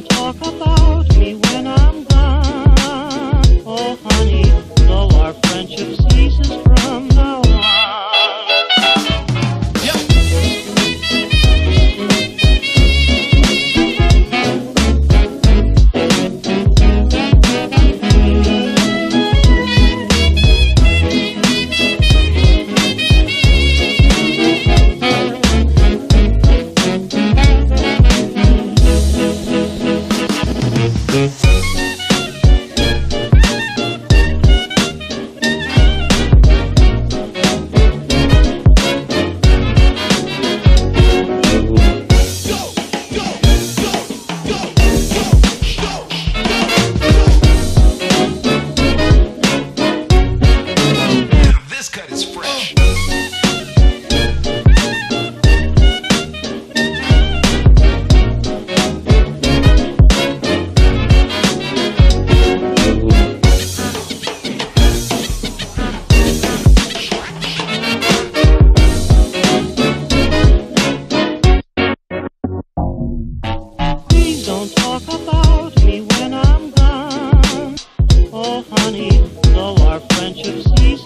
don't talk about